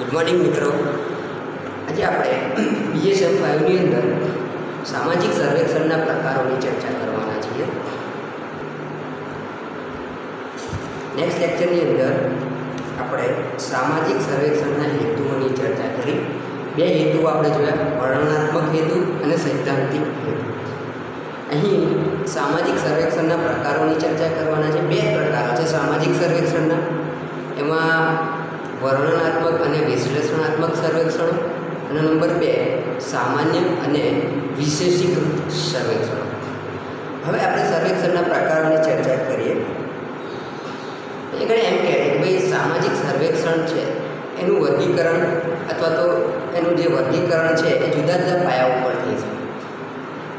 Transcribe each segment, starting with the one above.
Good morning મિત્રો. આજે આપણે બીએસએફ ફાઇવની અંદર સામાજિક સર્વેક્ષણના પ્રકારોની ચર્ચા કરવાના છીએ. નેક્સ્ટ લેક્ચરની અંદર આપણે સામાજિક સર્વેક્ષણના હેતુઓની ચર્ચા કરી. બે હેતુઓ આપણે જોયા, વર્ણનાત્મક હેતુ અને સૈદ્ધાંતિક હેતુ. અહીં સામાજિક સર્વેક્ષણના પ્રકારોની ચર્ચા કરવાના છે. બે પ્રકારો છે સામાજિક સર્વેક્ષણના. એમાં વર્ણનાત્મક અને વિશ્લેષણાત્મક સર્વેક્ષણો. અને નંબર બે, સામાન્ય અને વિશેષીકૃત સર્વેક્ષણો. હવે આપણે સર્વેક્ષણના પ્રકારોની ચર્ચા કરીએ. આગળ એમ કહે કે ભાઈ, સામાજિક સર્વેક્ષણ છે, એનું વર્ગીકરણ અથવા તો એનું જે વર્ગીકરણ છે, એ જુદા જુદા પાયા ઉપર થઈ છે.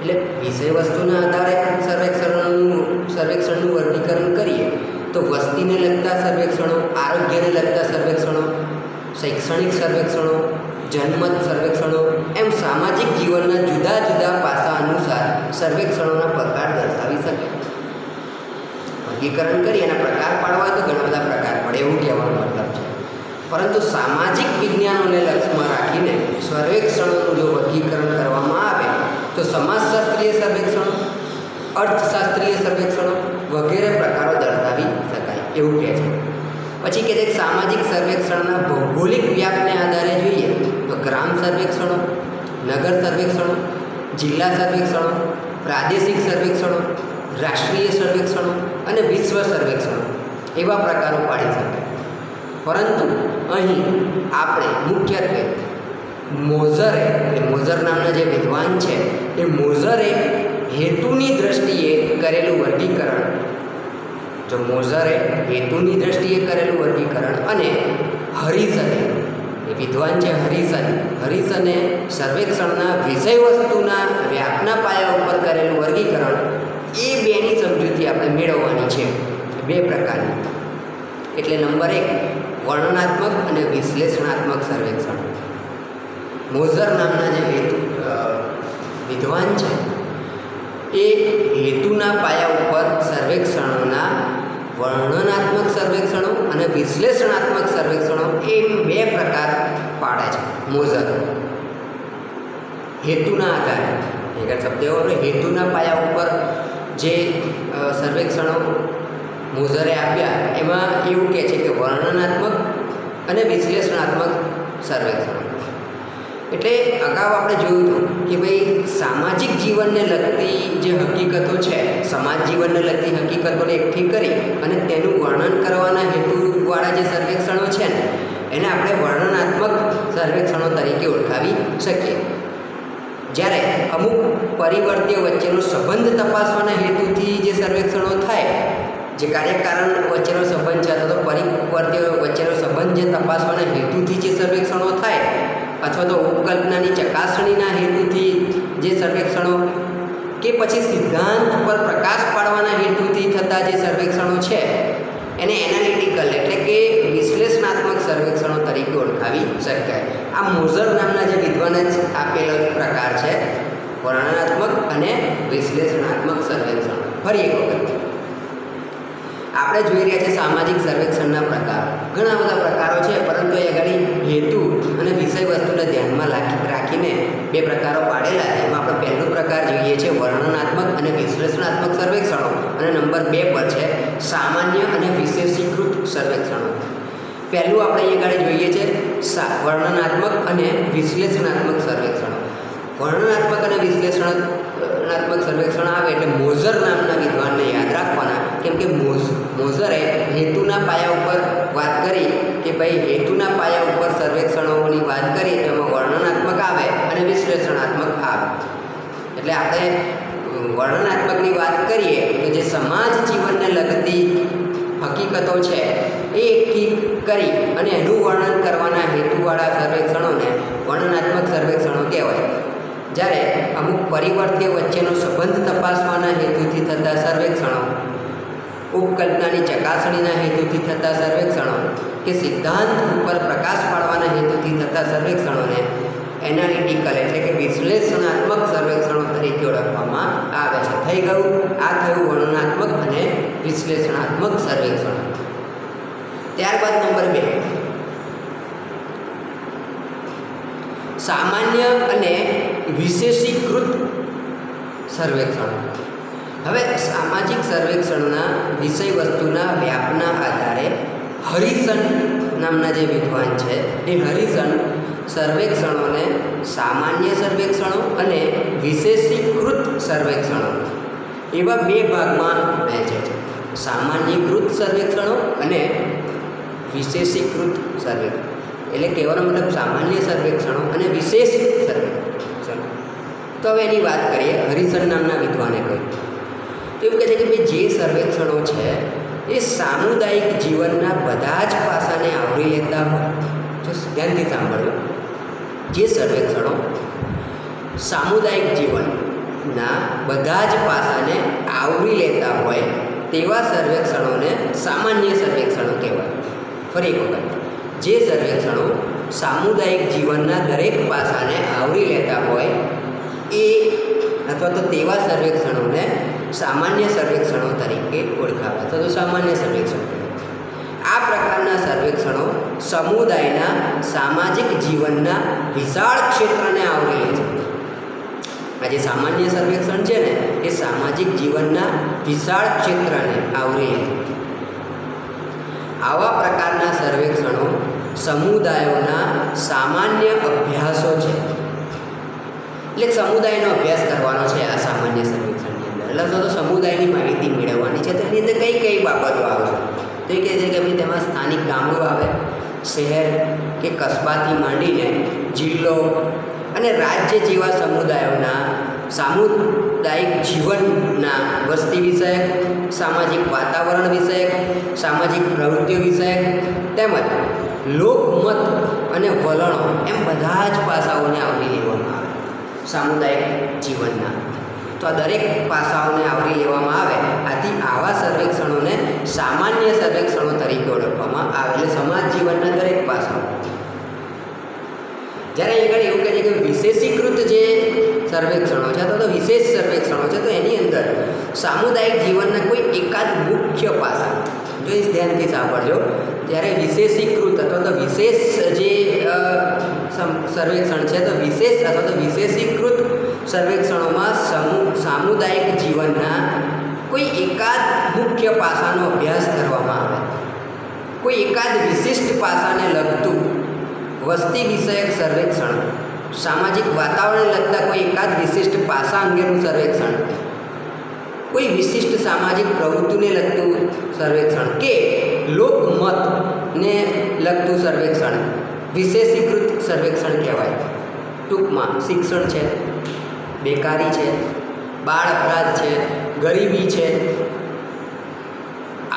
એટલે વિષય વસ્તુના આધારે સર્વેક્ષણનું સર્વેક્ષણનું વર્ગીકરણ કરીએ. તો વસ્તીને લગતા સર્વેક્ષણો, આરોગ્યને લગતા સર્વેક્ષણો, શૈક્ષણિક સર્વેક્ષણો, જનમત સર્વેક્ષણો, એમ સામાજિક જીવનના જુદા જુદા પાસા અનુસાર સર્વેક્ષણોના પ્રકાર દર્શાવી શકે. વર્ગીકરણ કરી એના પ્રકાર પાડવા તો ઘણા બધા પ્રકાર પડે એવું કહેવાનો મતલબ છે. પરંતુ સામાજિક વિજ્ઞાનોને લક્ષ્યમાં રાખીને સર્વેક્ષણોનું જો વર્ગીકરણ કરવામાં આવે તો સમાજશાસ્ત્રીય સર્વેક્ષણો, અર્થશાસ્ત્રીય સર્વેક્ષણો વગેરે પ્રકારો દર્શાવી શકાય એવું કહે છે. પછી કહે છે સામાજિક સર્વેક્ષણના ભૌગોલિક વ્યાપને આધારે જોઈએ તો ગ્રામ સર્વેક્ષણો, નગર સર્વેક્ષણો, જિલ્લા સર્વેક્ષણો, પ્રાદેશિક સર્વેક્ષણો, રાષ્ટ્રીય સર્વેક્ષણો અને વિશ્વ સર્વેક્ષણો એવા પ્રકારો પાડી શકાય પરંતુ અહીં આપણે મુખ્યત્વે મોઝરે, એટલે મોઝર નામના જે વિદ્વાન છે, એ મોઝરે હેતુની દ્રષ્ટિએ કરેલું વર્ગીકરણ જો મોઝરે હેતુની દ્રષ્ટિએ કરેલું વર્ગીકરણ અને હરિસને, એ વિદ્વાન છે હરિસન. હરિસને સર્વેક્ષણના વિષય વસ્તુના વ્યાપના પાયા ઉપર કરેલું વર્ગીકરણ, એ બેની સમજૂતી આપણે મેળવવાની છે. બે પ્રકારની. એટલે નંબર એક, વર્ણનાત્મક અને વિશ્લેષણાત્મક સર્વેક્ષણ. મોઝર નામના જે હેતુ વિદ્વાન છે, એ હેતુના પાયા ઉપર સર્વેક્ષણોના વર્ણનાત્મક સર્વેક્ષણો અને વિશ્લેષણાત્મક સર્વેક્ષણો એમ બે પ્રકાર પાડે છે મોઝર. હેતુના આધારે. એક શબ્દ એવો હેતુના પાયા ઉપર જે સર્વેક્ષણો મોઝરે આપ્યા, એમાં એવું કહે છે કે વર્ણનાત્મક અને વિશ્લેષણાત્મક સર્વેક્ષણો. એટલે અગાઉ આપણે જોયું હતું કે ભાઈ સામાજિક જીવનને લગતી જે હકીકતો છે સમાજ જીવનને લગતી હકીકતોને એકઠી કરી અને તેનું વર્ણન કરવાના હેતુવાળા જે સર્વેક્ષણો છે ને, એને આપણે વર્ણનાત્મક સર્વેક્ષણો તરીકે ઓળખાવી શકીએ. જ્યારે અમુક પરિવર્તીય વચ્ચેનો સંબંધ તપાસવાના હેતુથી જે સર્વેક્ષણો થાય, જે કાર્યકારણ વચ્ચેનો સંબંધ છે અથવા તો પરિવર્તીઓ વચ્ચેનો સંબંધ જે તપાસવાના હેતુથી જે સર્વેક્ષણો થાય, અથવા તો ઉપકલ્પનાની ચકાસણીના હેતુથી જે સર્વેક્ષણો કે પછી સિદ્ધાંત પર પ્રકાશ પાડવાના હેતુથી થતા જે સર્વેક્ષણો છે, એને એનાલિટિકલ એટલે કે વિશ્લેષણાત્મક સર્વેક્ષણો તરીકે ઓળખાવી શકાય. આ મોઝર નામના જે વિદ્વાને જ આપેલો પ્રકાર છે, વર્ણનાત્મક અને વિશ્લેષણાત્મક સર્વેક્ષણ. ફરી એક વખત. આપણે જોઈ રહ્યા છીએ સામાજિક સર્વેક્ષણના પ્રકાર. ઘણા બધા પ્રકારો છે, પરંતુ એ આગળ હેતુ અને વિષય વસ્તુને ધ્યાનમાં રાખીને બે પ્રકારો પાડેલા છે. એમાં આપણે પહેલું પ્રકાર જોઈએ છે વર્ણનાત્મક અને વિશ્લેષણાત્મક સર્વેક્ષણો. અને નંબર બે પર છે સામાન્ય અને વિશેષીકૃત સર્વેક્ષણો. પહેલું આપણે અહીં આગળ જોઈએ છે વર્ણનાત્મક અને વિશ્લેષણાત્મક સર્વેક્ષણો. વર્ણનાત્મક અને વિશ્લેષણાત્મક સર્વેક્ષણ આવે એટલે મોઝર નામના વિદ્વાનને યાદ રાખવાના. કેમ કે મોઝ, મોઝરે હેતુના પાયા ઉપર વાત કરી કે ભાઈ હેતુના પાયા ઉપર સર્વેક્ષણોની વાત કરી એમાં વર્ણનાત્મક આવે અને વિશ્લેષણાત્મક આવે. એટલે આપણે વર્ણનાત્મકની વાત કરીએ તો જે સમાજ જીવનને લગતી હકીકતો છે એ એકઠી કરી અને એનું વર્ણન કરવાના હેતુવાળા સર્વેક્ષણોને વર્ણનાત્મક સર્વેક્ષણો કહેવાય. જ્યારે અમુક પરિવર્તીય વચ્ચેનો સંબંધ તપાસવાના હેતુથી થતા સર્વેક્ષણો ઉપકલ્પનાની ચકાસણીના હેતુથી થતા સર્વેક્ષણો કે સિદ્ધાંત ઉપર પ્રકાશ પાડવાના હેતુથી થતા સર્વેક્ષણોને એનાલિટિકલ એટલે કે વિશ્લેષણાત્મક સર્વેક્ષણો તરીકે ઓળખવામાં આવે છે. થઈ ગયું? આ થયું વર્ણનાત્મક અને વિશ્લેષણાત્મક સર્વેક્ષણ. ત્યારબાદ નંબર બે. સામાન્ય અને વિશેષીકૃત સર્વેક્ષણો. હવે સામાજિક સર્વેક્ષણના વિષય વસ્તુના વ્યાપના આધારે હરિસન નામના જે વિદ્વાન છે, એ હરિસન સર્વેક્ષણોને સામાન્ય સર્વેક્ષણો અને વિશેષીકૃત સર્વેક્ષણો. એવા બે ભાગમાં વહેંચે છે. સામાન્યકૃત સર્વેક્ષણો અને વિશેષીકૃત સર્વેક્ષણ. એટલે કહેવાનો મતલબ સામાન્ય સર્વેક્ષણો અને વિશેષ સર્વેક્ષણો. તો હવે એની વાત કરીએ હરિસન નામના વિદ્વાને કહ્યું તો એવું કહે છે કે ભાઈ જે સર્વેક્ષણો છે, એ સામુદાયિક જીવનના બધા જ પાસાને આવરી લેતા હોય. જો ધ્યાનથી સાંભળ્યું જે સર્વેક્ષણો સામુદાયિક જીવનના બધા જ પાસાને આવરી લેતા હોય, તેવા સર્વેક્ષણોને સામાન્ય સર્વેક્ષણો કહેવાય. ફરી એક વખત. જે સર્વેક્ષણો સામુદાયિક જીવનના દરેક પાસાને આવરી લેતા હોય, એ અથવા તો તેવા સર્વેક્ષણોને સામાન્ય સર્વેક્ષણો તરીકે ઓળખાવે અથવા તો સામાન્ય સર્વેક્ષણ. આ પ્રકારના સર્વેક્ષણો સમુદાયના સામાજિક જીવનના વિશાળ ક્ષેત્રને આવરી લે છે. આ જે સામાન્ય સર્વેક્ષણ છે ને, એ સામાજિક જીવનના વિશાળ ક્ષેત્રને આવરી લે આવા પ્રકારના સર્વેક્ષણો સમુદાયોના સામાન્ય અભ્યાસો છે. એટલે સમુદાયનો અભ્યાસ કરવાનો છે આ સામાન્ય સર્વેક્ષણની એટલે તો સમુદાયની માહિતી મેળવવાની છે. તો એની અંદર કઈ કઈ બાબતો આવશે તો એ કહે છે કે ભાઈ તેમાં સ્થાનિક ગામો આવે, શહેર કે કસ્બાથી માંડીને જિલ્લો અને રાજ્ય જેવા સમુદાયોના સામુદાયિક જીવનના વસ્તી વિષયક, સામાજિક વાતાવરણ વિષયક, સામાજિક પ્રવૃત્તિઓ વિષયક તેમજ લોકમત અને વલણો એમ બધા જ પાસાઓને આવરી લેવામાં આવે. સામુદાયિક જીવનના તો આ દરેક પાસાઓને આવરી લેવામાં આવે. આથી આવા સર્વેક્ષણોને સામાન્ય સર્વેક્ષણો તરીકે ઓળખવામાં આવે એટલે સમાજ જીવનના દરેક પાસાઓ. જ્યારે આગળ એવું કહે છે કે વિશેષીકૃત જે સર્વેક્ષણો છે, અથવા તો વિશેષ સર્વેક્ષણો છે, તો એની અંદર સામુદાયિક જીવનના કોઈ એકાદ મુખ્ય પાસા. જો એ ધ્યાનથી સાંભળજો ત્યારે વિશેષીકૃત અથવા તો વિશેષ જે સર્વેક્ષણ છે, તો વિશેષ અથવા તો વિશેષીકૃત સર્વેક્ષણોમાં સમુ, સામુદાયિક જીવનના કોઈ એકાદ મુખ્ય પાસાનો અભ્યાસ કરવામાં આવે. કોઈ એકાદ વિશિષ્ટ પાસાને લગતું વસ્તી વિષયક સર્વેક્ષણ, સામાજિક વાતાવરણને લગતા કોઈ એકાદ વિશિષ્ટ પાસા અંગેનું સર્વેક્ષણ, કોઈ વિશિષ્ટ સામાજિક પ્રવૃત્તિને લગતું સર્વેક્ષણ કે લોકમતને લગતું સર્વેક્ષણ, વિશેષીકૃત સર્વેક્ષણ કહેવાય. ટૂંકમાં શિક્ષણ છે. બેકારી છે, બાળ અપરાધ છે, ગરીબી છે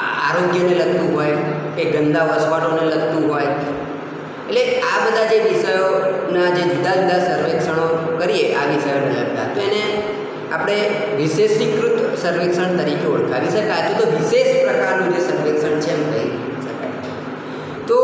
આરોગ્યને લગતું હોય કે ગંદા વસવાટોને લગતું હોય. એટલે આ બધા જે વિષયોના જે જુદા જુદા સર્વેક્ષણો કરીએ આ વિષયોને લગતા, તો એને આપણે વિશેષીકૃત સર્વેક્ષણ તરીકે ઓળખાવી શકાય. તો વિશેષ પ્રકારનું જે સર્વેક્ષણ છે એમ કહી શકાય. તો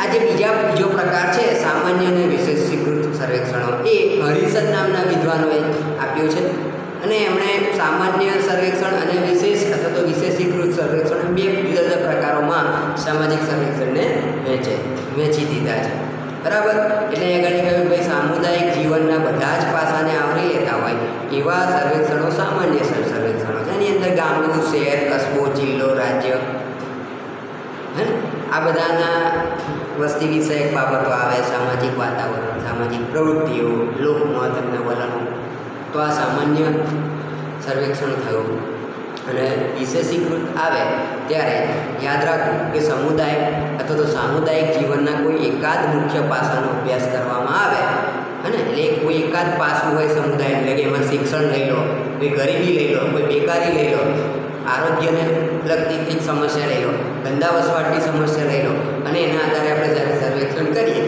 આ જે બીજા બીજો પ્રકાર છે, સામાન્ય અને વિશેષીકૃત સર્વેક્ષણો. એ હરિસન નામના વિદ્વાનોએ આપ્યું છે. અને એમણે સામાન્ય સર્વેક્ષણ અને વિશેષ અથવા તો વિશેષીકૃત સર્વેક્ષણ બે જુદા જુદા પ્રકારોમાં સામાજિક સર્વેક્ષણને વહેંચે વહેંચી દીધા છે. બરાબર? એટલે આગળ કહ્યું ભાઈ સામુદાયિક જીવનના બધા જ પાસાને આવરી લેતા હોય એવા સર્વેક્ષણો સામાન્ય સર્વેક્ષણો છે. એની અંદર ગામડું, શહેર, કસ્બો, જિલ્લો, રાજ્ય, હે આ બધાના વસ્તી વિષયક બાબતો આવે, સામાજિક વાતાવરણ, સામાજિક પ્રવૃત્તિઓ લોકમત અને વલણો. તો આ સામાન્ય સર્વેક્ષણ થયું. અને વિશેષીકૃત આવે ત્યારે યાદ રાખવું કે સમુદાય અથવા તો સામુદાયિક જીવનના કોઈ એકાદ મુખ્ય પાસાનો અભ્યાસ કરવામાં આવે. અને એટલે કોઈ એકાદ પાસું હોય સમુદાય એટલે કે એમાં શિક્ષણ લઈ લો, કોઈ ગરીબી લઈ લો, કોઈ બેકારી લઈ લો આરોગ્યને લગતી કંઈક સમસ્યા લઈ લો ધંધા વસવાટની સમસ્યા લઈ લો અને એના આધારે આપણે જ્યારે સર્વેક્ષણ કરીએ,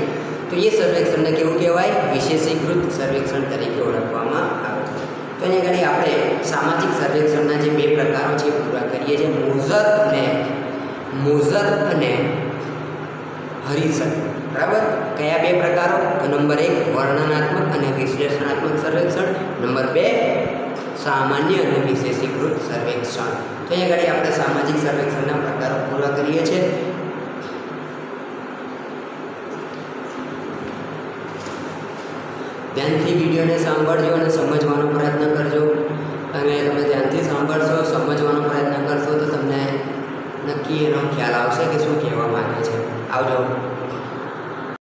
તો એ સર્વેક્ષણને કેવું કહેવાય? વિશેષીકૃત સર્વેક્ષણ તરીકે ઓળખવામાં આવે. તો અહીંયા આગળ આપણે સામાજિક સર્વેક્ષણના જે બે પ્રકારો છે પૂરા કરીએ છીએ. મોઝર અને મોઝર અને હરિસર. બરાબર? કયા બે પ્રકારો? નંબર એક વર્ણનાત્મક અને વિશ્લેષણાત્મક સર્વેક્ષણ. નંબર બે સામાન્ય અને વિશેષીકૃત સર્વેક્ષણ. તો અહીંયા આગળ આપણે સામાજિક સર્વેક્ષણના પ્રકારો પૂરા કરીએ છીએ. ધ્યાનથી વિડીયોને સાંભળજો અને સમજવાનો પ્રયત્ન કરજો. અને તમે ધ્યાનથી સાંભળશો, સમજવાનો પ્રયત્ન કરશો તો તમને નક્કી એનો ખ્યાલ આવશે કે શું કહેવા માગે છે. આવજો.